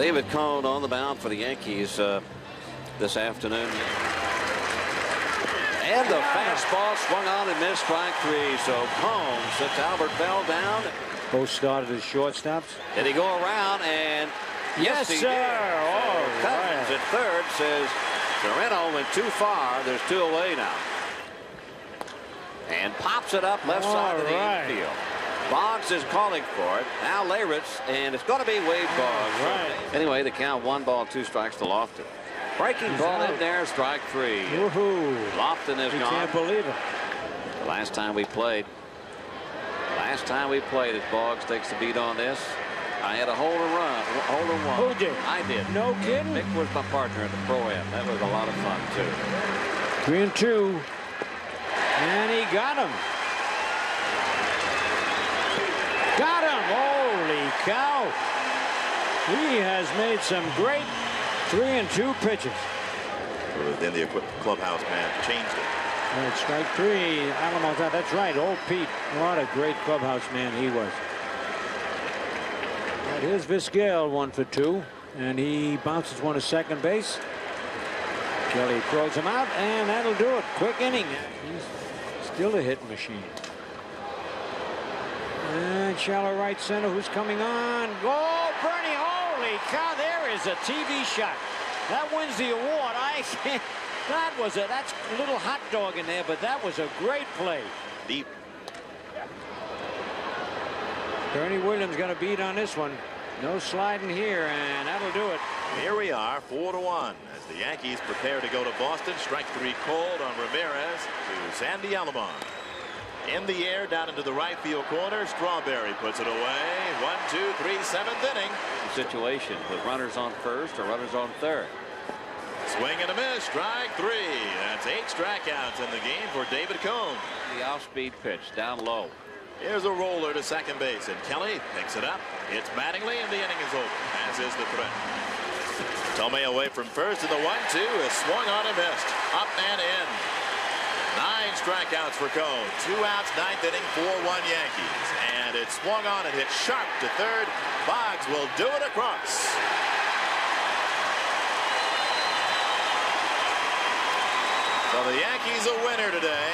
David Cone on the mound for the Yankees uh, this afternoon. And the fastball swung on and missed strike three. So Cone sits Albert Belle down. Both started as shortstops. Did he go around and yes, he sir. Did. All so Cousins right. at third says Sorrento went too far. There's two away now. And pops it up left All side of the right. infield. Boggs is calling for it. Now Leyritz, and it's going to be Wade Boggs. right. Anyway, the count one ball, two strikes to Lofton. Breaking He's ball in there, strike three. Woohoo. Lofton is You gone. can't believe it. The Last time we played, last time we played, as Boggs takes the beat on this, I had a hold and run, hold and one. Who did? I did. No kidding. Mick was my partner in the pro am. That was a lot of fun too. Three and two. And he got him. Got him. He has made some great three and two pitches. Then the clubhouse man changed it. And strike three. Alamo that's right. Old Pete. What a great clubhouse man he was. But here's Vizquel one for two. And he bounces one to second base. Kelly throws him out, and that'll do it. Quick inning. He's still a hit machine. And shallow right center, who's coming on? Oh, Bernie, holy cow, there is a TV shot. That wins the award. I can't. That was a that's a little hot dog in there, but that was a great play. Deep. Bernie Williams got a beat on this one. No sliding here, and that'll do it. Here we are, four to one, as the Yankees prepare to go to Boston. Strike three called on Ramirez to Sandy Alomar. In the air, down into the right field corner. Strawberry puts it away. One, two, three, seventh inning. Situation with runners on first or runners on third. Swing and a miss. Strike three. That's eight strikeouts in the game for David Cone. The off-speed pitch down low. Here's a roller to second base, and Kelly picks it up. It's Mattingly, and the inning is over, as is the threat. Thome away from first, and the one-two is swung on and missed. Up and in. Nine strikeouts for Cone. Two outs, ninth inning, 4-1 Yankees. And it swung on and hit sharp to third. Boggs will do it across. So the Yankees a winner today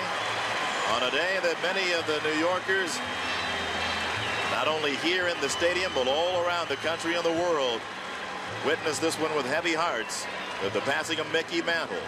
on a day that many of the New Yorkers, not only here in the stadium, but all around the country and the world, witnessed this one with heavy hearts with the passing of Mickey Mantle.